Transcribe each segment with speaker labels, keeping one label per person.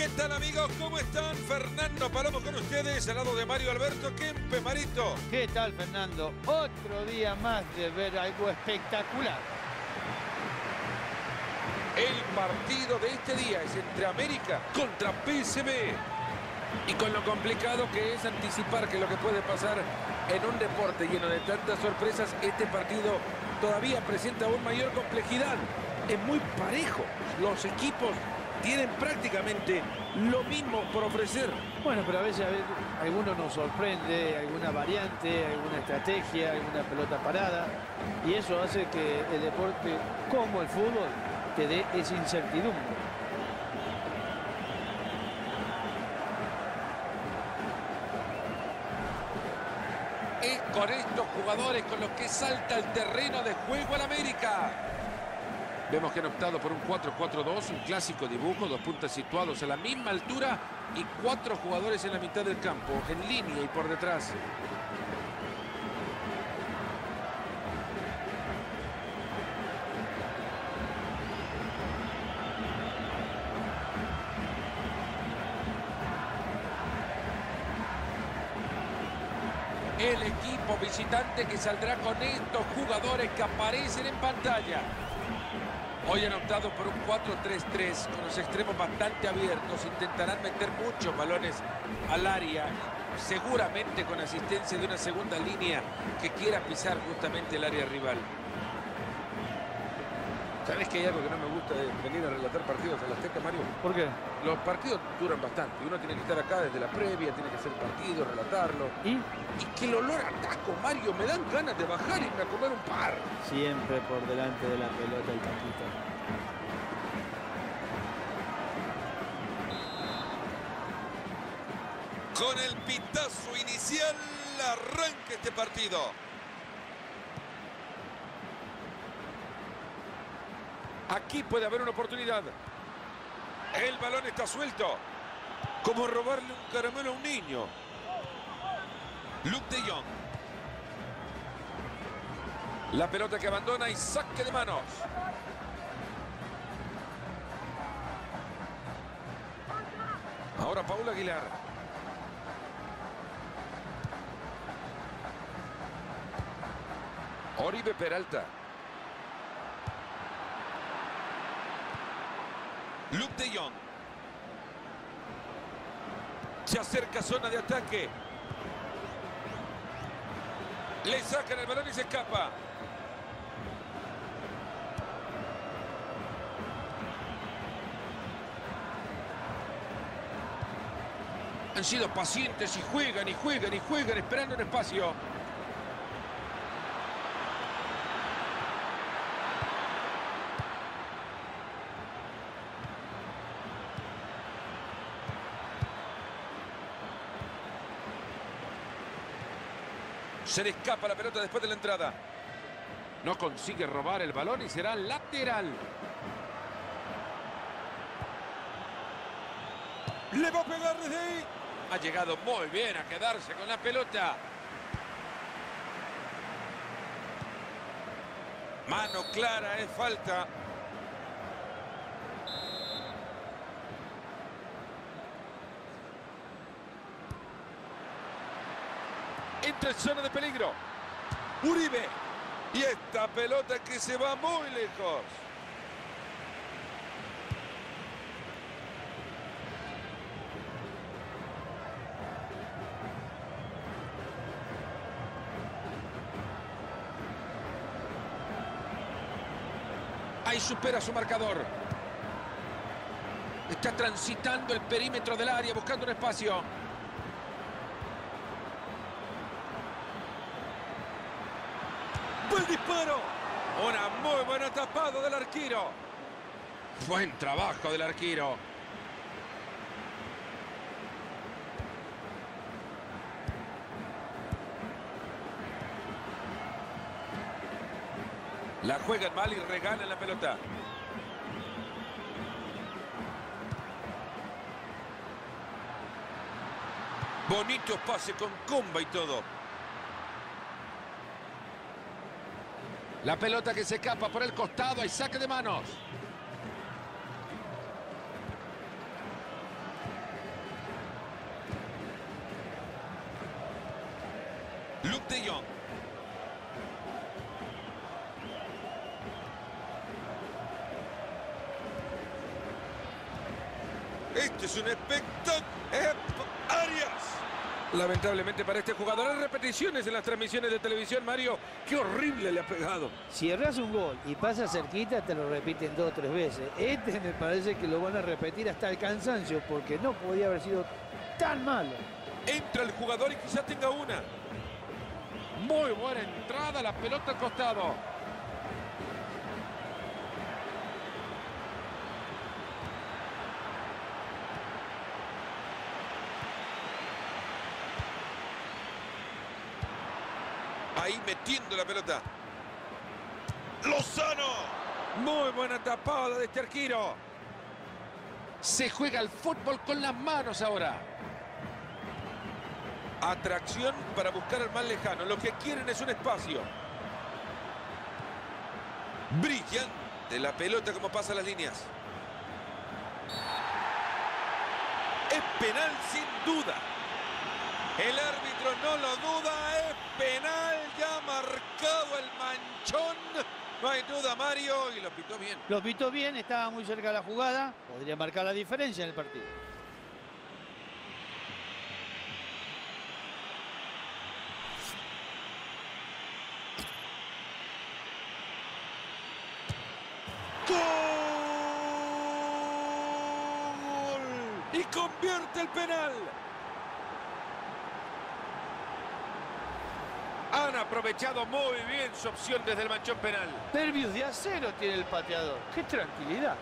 Speaker 1: ¿Qué tal amigos? ¿Cómo están? Fernando Palomo con ustedes, al lado de Mario Alberto Kempe, Marito.
Speaker 2: ¿Qué tal, Fernando? Otro día más de ver algo espectacular.
Speaker 1: El partido de este día es entre América contra PSV. Y con lo complicado que es anticipar que lo que puede pasar en un deporte lleno de tantas sorpresas, este partido todavía presenta aún mayor complejidad. Es muy parejo. Los equipos tienen prácticamente lo mismo por ofrecer.
Speaker 2: Bueno, pero a veces a ver, alguno nos sorprende, alguna variante, alguna estrategia, alguna pelota parada. Y eso hace que el deporte, como el fútbol, te dé esa incertidumbre.
Speaker 1: Es con estos jugadores con los que salta el terreno de juego al América. Vemos que han optado por un 4-4-2, un clásico dibujo, dos puntas situados a la misma altura y cuatro jugadores en la mitad del campo, en línea y por detrás. El equipo visitante que saldrá con estos jugadores que aparecen en pantalla. Hoy han optado por un 4-3-3 con los extremos bastante abiertos. Intentarán meter muchos balones al área, seguramente con asistencia de una segunda línea que quiera pisar justamente el área rival. ¿Sabes que hay algo que no me gusta de venir a relatar partidos en la Azteca, Mario?
Speaker 2: ¿Por qué?
Speaker 1: Los partidos duran bastante. Uno tiene que estar acá desde la previa, tiene que hacer el partido, relatarlo.
Speaker 2: ¿Y?
Speaker 1: Y que el olor a taco, Mario, me dan ganas de bajar y irme a comer un par.
Speaker 2: Siempre por delante de la pelota el taquito.
Speaker 1: Con el pitazo inicial arranca este partido. Aquí puede haber una oportunidad. El balón está suelto. Como robarle un caramelo a un niño. Luke de Jong. La pelota que abandona y saque de manos. Ahora Paul Aguilar. Oribe Peralta. Luke de Jong. Se acerca zona de ataque. Le sacan el balón y se escapa. Han sido pacientes y juegan y juegan y juegan esperando un espacio. Se le escapa la pelota después de la entrada. No consigue robar el balón y será lateral. Le va a pegar desde ahí. Ha llegado muy bien a quedarse con la pelota. Mano clara, es falta. Entra en zona de peligro. Uribe. Y esta pelota que se va muy lejos. Ahí supera su marcador. Está transitando el perímetro del área buscando un espacio. ¡Buen disparo! Una muy buena tapada del arquero. Buen trabajo del arquero. La juegan mal y regalan la pelota. Bonito pase con comba y todo. La pelota que se escapa por el costado y saque de manos.
Speaker 3: Este es un espectáculo. Arias.
Speaker 1: Lamentablemente para este jugador hay repeticiones en las transmisiones de televisión, Mario. Qué horrible le ha pegado.
Speaker 2: Si erras un gol y pasa cerquita, te lo repiten dos o tres veces. Este me parece que lo van a repetir hasta el cansancio porque no podía haber sido tan malo.
Speaker 1: Entra el jugador y quizá tenga una. Muy buena entrada, la pelota al costado.
Speaker 3: Ahí metiendo la pelota. Lozano.
Speaker 1: Muy buena tapada de este arquero. Se juega el fútbol con las manos ahora. Atracción para buscar al más lejano. Lo que quieren es un espacio.
Speaker 3: Brillante la pelota como pasa las líneas. Es penal sin duda. El árbitro no lo duda, es penal, ya marcado el manchón. No hay duda, Mario, y lo pitó bien.
Speaker 2: Lo pitó bien, estaba muy cerca de la jugada. Podría marcar la diferencia en el partido.
Speaker 3: ¡Gol! Y convierte el penal.
Speaker 1: Han aprovechado muy bien su opción desde el manchón penal.
Speaker 2: Nervios de acero tiene el pateador. ¡Qué tranquilidad!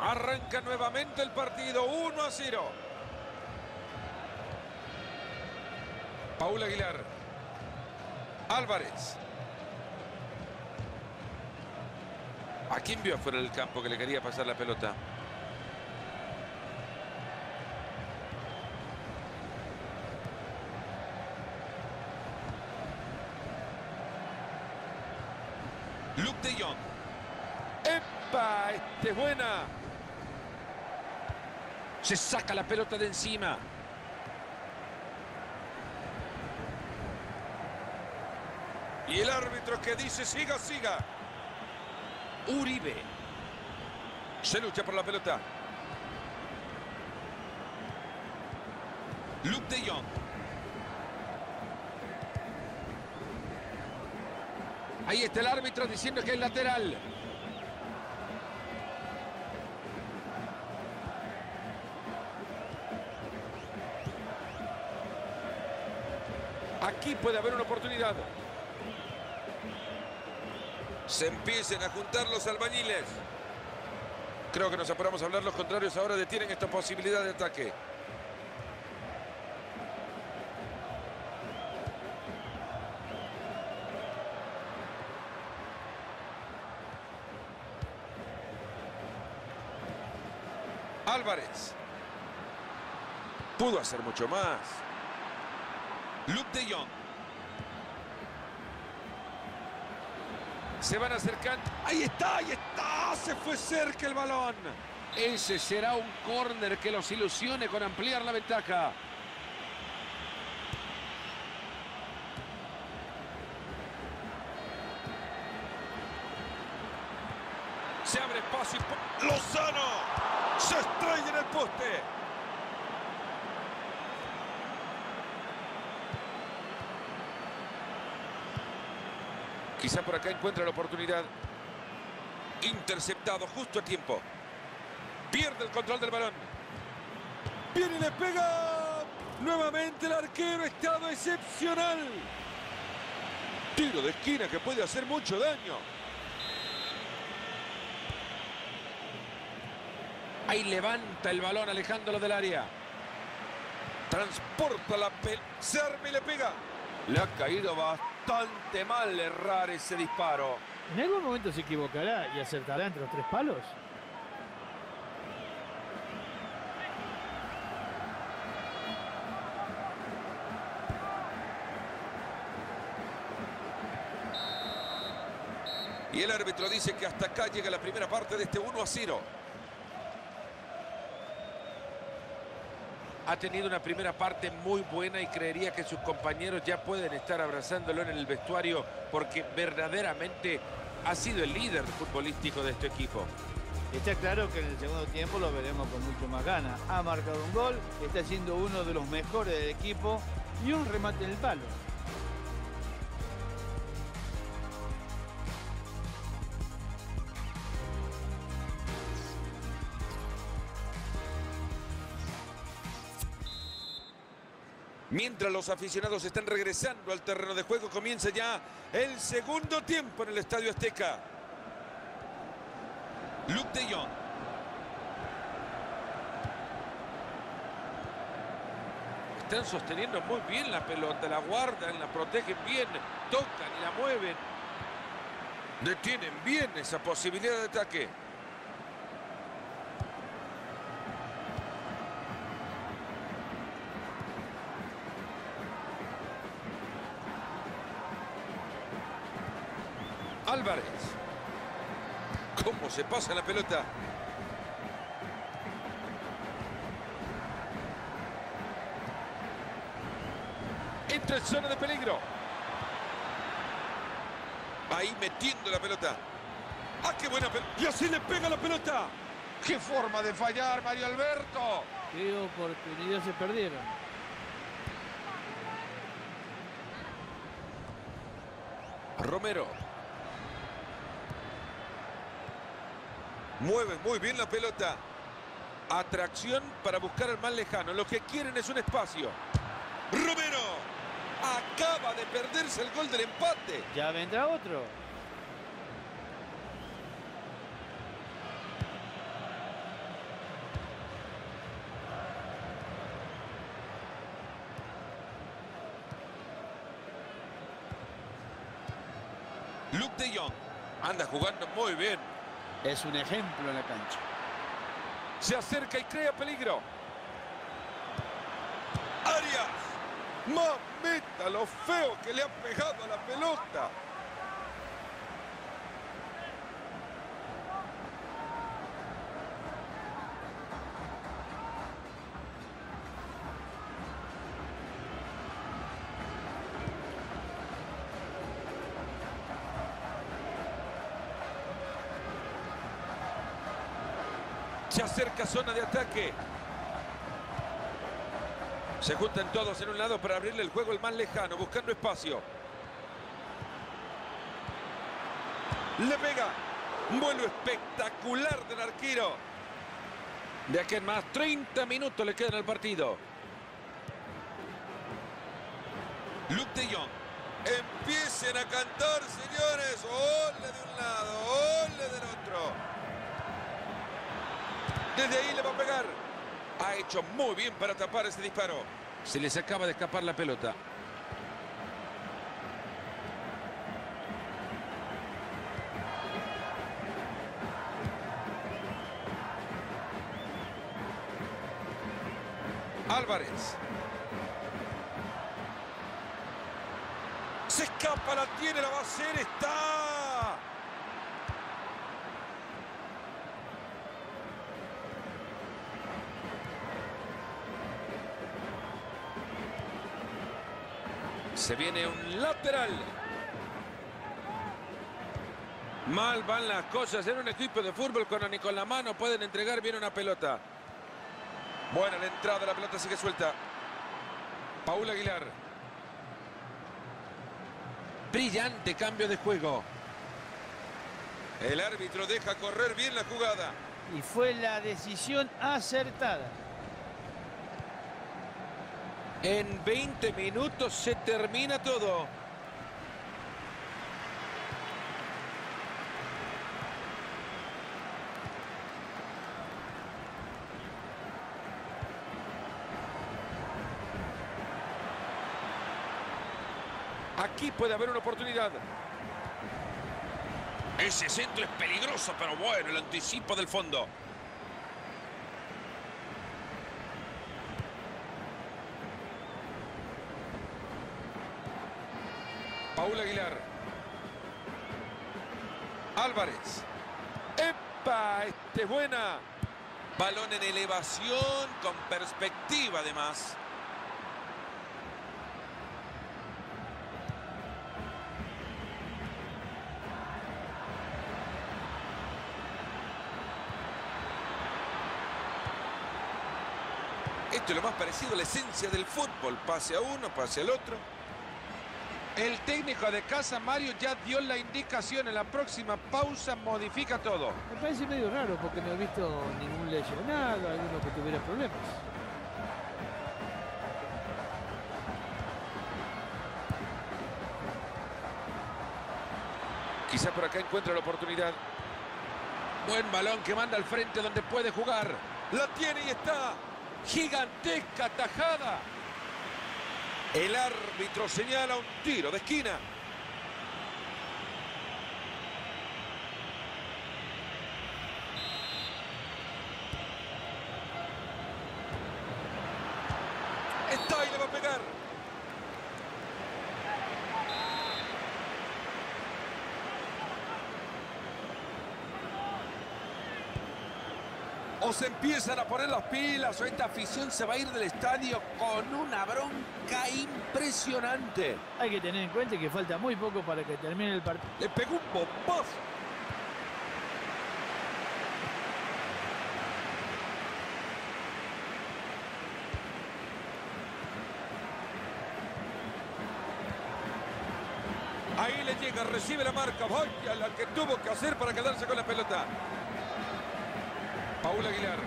Speaker 1: Arranca nuevamente el partido, 1 a 0. Paul Aguilar. Álvarez. ¿A quién vio afuera del campo que le quería pasar la pelota?
Speaker 3: Luke de Jong.
Speaker 1: ¡Epa! Este es buena. Se saca la pelota de encima.
Speaker 3: Y el árbitro que dice siga, siga.
Speaker 1: Uribe.
Speaker 3: Se lucha por la pelota. Luke de Jong.
Speaker 1: Ahí está el árbitro diciendo que es lateral. Aquí puede haber una oportunidad.
Speaker 3: Se empiecen a juntar los albañiles.
Speaker 1: Creo que nos apuramos a hablar. Los contrarios ahora detienen esta posibilidad de ataque. Álvarez. Pudo hacer mucho más.
Speaker 3: Luke de Jong.
Speaker 1: Se van acercando. Ahí está, ahí está. Se fue cerca el balón. Ese será un córner que los ilusione con ampliar la ventaja.
Speaker 3: Se abre espacio. y Lozano. Se estrella en el poste.
Speaker 1: Quizá por acá encuentra la oportunidad.
Speaker 3: Interceptado justo a tiempo.
Speaker 1: Pierde el control del balón.
Speaker 3: Viene y le pega. Nuevamente el arquero. Estado excepcional. Tiro de esquina que puede hacer mucho daño.
Speaker 1: Ahí levanta el balón alejándolo del área.
Speaker 3: Transporta la pelota. Y le pega.
Speaker 1: Le ha caído bastante mal errar ese disparo.
Speaker 2: ¿En algún momento se equivocará y acertará entre los tres palos?
Speaker 1: Y el árbitro dice que hasta acá llega la primera parte de este 1 a 0.
Speaker 4: Ha tenido una primera parte muy buena y creería que sus compañeros ya pueden estar abrazándolo en el vestuario porque verdaderamente ha sido el líder futbolístico de este equipo.
Speaker 2: Está claro que en el segundo tiempo lo veremos con mucho más ganas. Ha marcado un gol, está siendo uno de los mejores del equipo y un remate en el palo.
Speaker 1: Mientras los aficionados están regresando al terreno de juego, comienza ya el segundo tiempo en el Estadio Azteca. Luke de Jong.
Speaker 4: Están sosteniendo muy bien la pelota, la guardan, la protegen bien, tocan y la mueven.
Speaker 1: Detienen bien esa posibilidad de ataque. Álvarez. ¿Cómo se pasa la pelota? Entra en zona de peligro. Ahí metiendo la pelota. ¡Ah, qué buena pelota! ¡Y así le pega la pelota! ¡Qué forma de fallar, Mario Alberto!
Speaker 2: ¿Qué oportunidades se perdieron?
Speaker 1: Romero. Mueve muy bien la pelota. Atracción para buscar al más lejano. Lo que quieren es un espacio. Romero. Acaba de perderse el gol del empate.
Speaker 2: Ya vendrá otro.
Speaker 1: Luke de Jong. Anda jugando muy bien.
Speaker 2: Es un ejemplo en la cancha.
Speaker 1: Se acerca y crea peligro. Arias. Mamita, lo feo que le ha pegado a la pelota. Se acerca zona de ataque. Se juntan todos en un lado para abrirle el juego el más lejano, buscando espacio. Le pega. Vuelo espectacular del arquero.
Speaker 4: De aquí en más, 30 minutos le quedan al partido.
Speaker 1: Luke de Jong. Empiecen a cantar, señores. Ole de un lado, ole del otro. Desde ahí le va a pegar. Ha hecho muy bien para tapar ese disparo.
Speaker 4: Se les acaba de escapar la pelota.
Speaker 1: Álvarez. Se escapa, la tiene, la va a hacer, está. Se viene un lateral. Mal van las cosas en un equipo de fútbol cuando ni con la mano pueden entregar bien una pelota. Buena la entrada, la pelota sigue suelta. Paul Aguilar.
Speaker 4: Brillante cambio de juego.
Speaker 1: El árbitro deja correr bien la jugada.
Speaker 2: Y fue la decisión acertada.
Speaker 4: En 20 minutos se termina todo. Aquí puede haber una oportunidad.
Speaker 1: Ese centro es peligroso, pero bueno, el anticipo del fondo. Paul Aguilar.
Speaker 3: Álvarez.
Speaker 1: ¡Epa! Este es buena.
Speaker 3: Balón en elevación, con perspectiva además. Esto es lo más parecido a la esencia del fútbol. Pase a uno, pase al otro.
Speaker 1: El técnico de casa, Mario, ya dio la indicación. En la próxima pausa modifica todo.
Speaker 2: Me parece medio raro porque no he visto ningún lesionado, alguno que tuviera problemas.
Speaker 1: Quizá por acá encuentra la oportunidad. Buen balón que manda al frente donde puede jugar.
Speaker 3: La tiene y está.
Speaker 1: Gigantesca tajada.
Speaker 3: El árbitro señala un tiro de esquina. Está y le va a pegar.
Speaker 1: O se empiezan a poner las pilas o esta afición se va a ir del estadio con una bronca impresionante.
Speaker 2: Hay que tener en cuenta que falta muy poco para que termine el partido.
Speaker 3: Le pegó un bombazo. Ahí le llega, recibe la marca. Vaya la que tuvo que hacer para quedarse con la pelota.
Speaker 1: Paul Aguilar.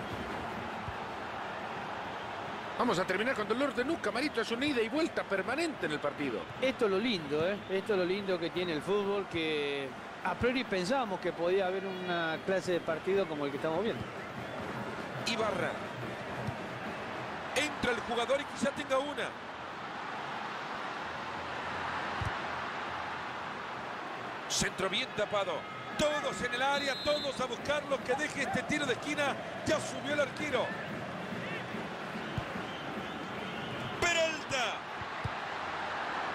Speaker 1: Vamos a terminar con dolor de nuca, Marito. Es una ida y vuelta permanente en el partido.
Speaker 2: Esto es lo lindo, ¿eh? Esto es lo lindo que tiene el fútbol, que a priori pensábamos que podía haber una clase de partido como el que estamos viendo.
Speaker 3: Ibarra. Entra el jugador y quizá tenga una. Centro bien tapado. Todos en el área, todos a buscarlo. Que deje este tiro de esquina. Ya subió el arquero. Peralta.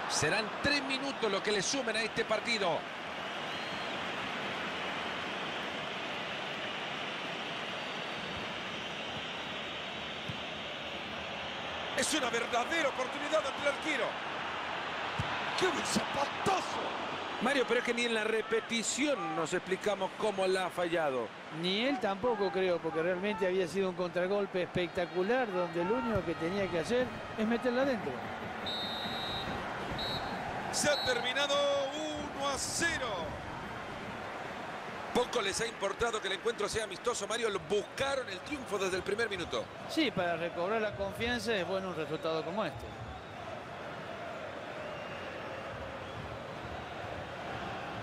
Speaker 1: Serán tres minutos lo que le sumen a este partido.
Speaker 3: Es una verdadera oportunidad ante el arquero. ¡Qué buen zapatazo!
Speaker 1: Mario, pero es que ni en la repetición nos explicamos cómo la ha fallado.
Speaker 2: Ni él tampoco creo, porque realmente había sido un contragolpe espectacular donde lo único que tenía que hacer es meterla adentro.
Speaker 3: Se ha terminado 1 a 0. Poco les ha importado que el encuentro sea amistoso, Mario. Lo buscaron el triunfo desde el primer minuto.
Speaker 2: Sí, para recobrar la confianza es bueno un resultado como este.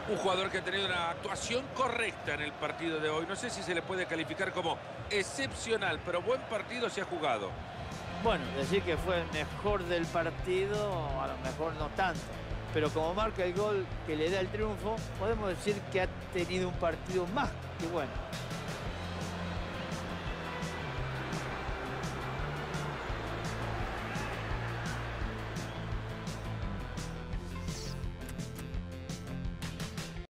Speaker 1: Un jugador que ha tenido una actuación correcta en el partido de hoy. No sé si se le puede calificar como excepcional, pero buen partido se ha jugado.
Speaker 2: Bueno, decir que fue el mejor del partido, a lo mejor no tanto. Pero como marca el gol que le da el triunfo, podemos decir que ha tenido un partido más que bueno.